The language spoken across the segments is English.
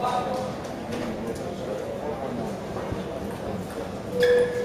Thank you.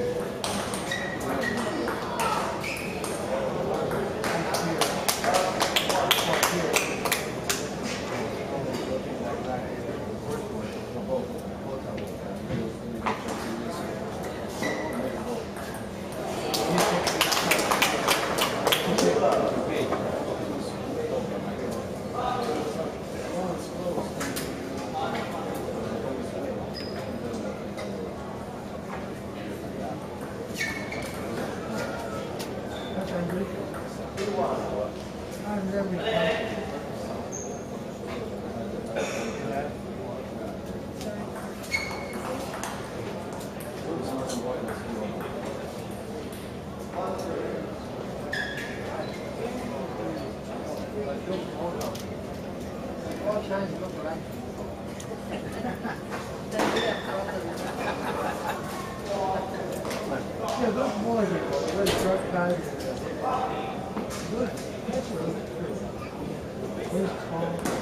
Yeah, those boys truck guys. Good.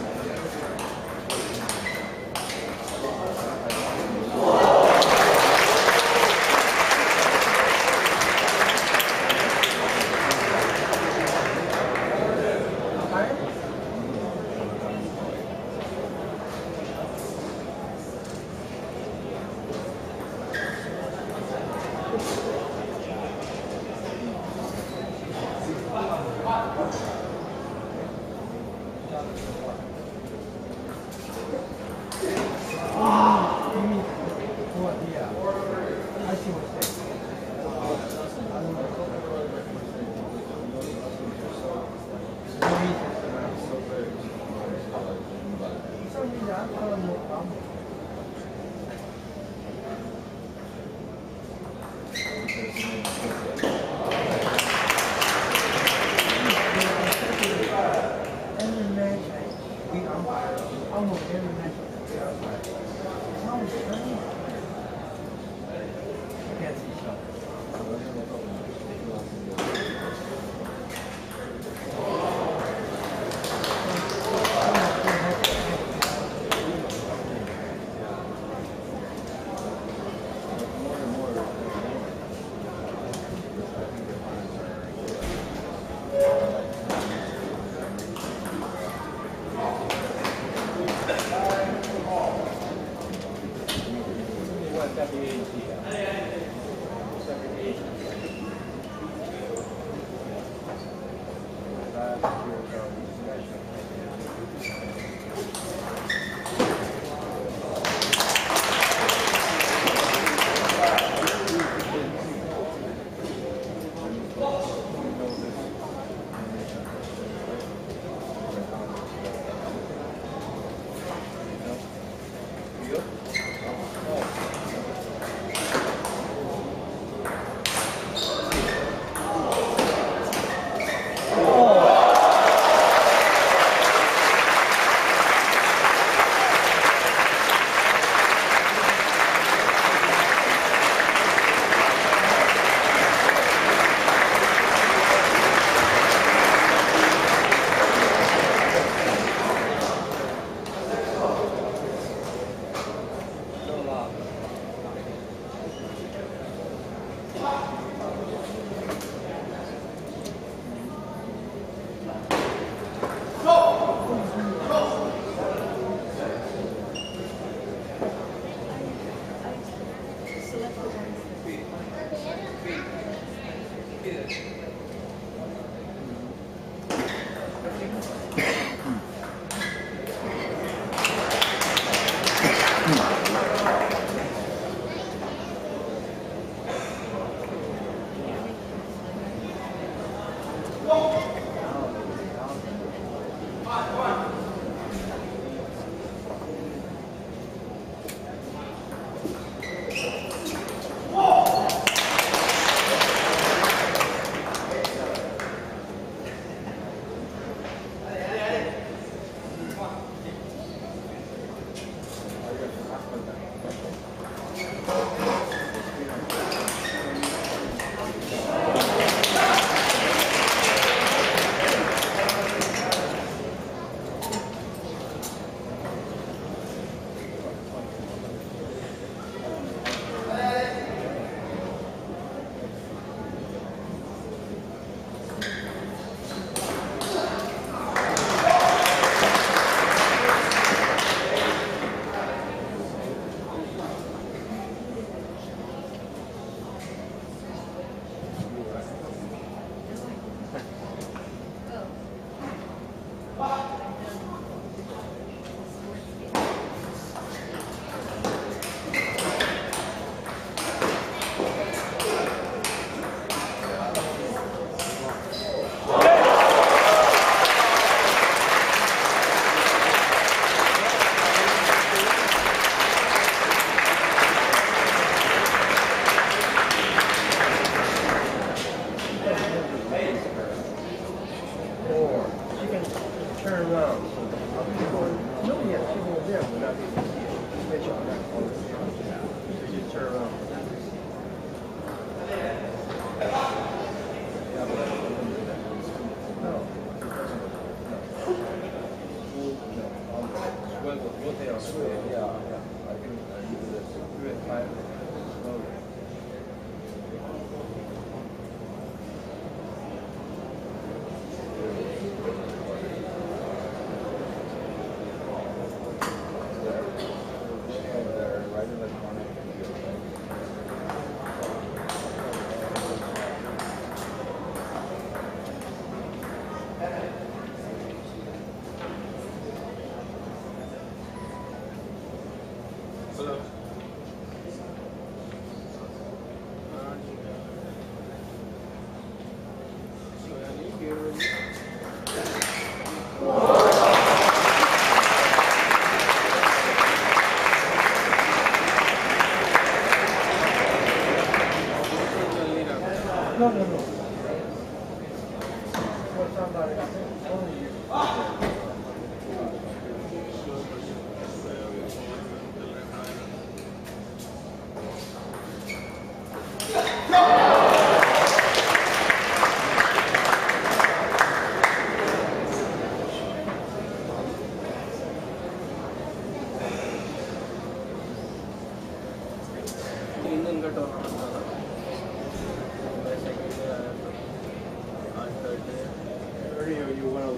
Only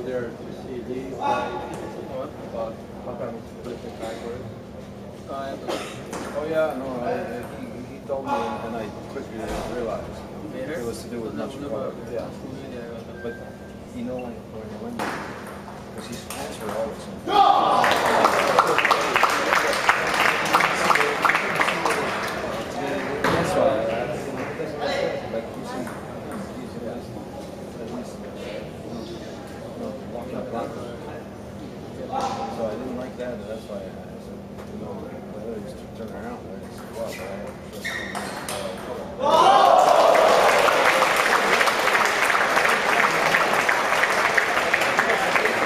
There to see these guys But how come it's flipping backwards. Uh, oh yeah, no, I, I, he, he told me and I quickly realized it was to do with no, much no, Yeah. But you know, like, when you because he's answered all. Up block. So I didn't like that, and that's why I said, you know, whether he's turning around, I said, well, I have to.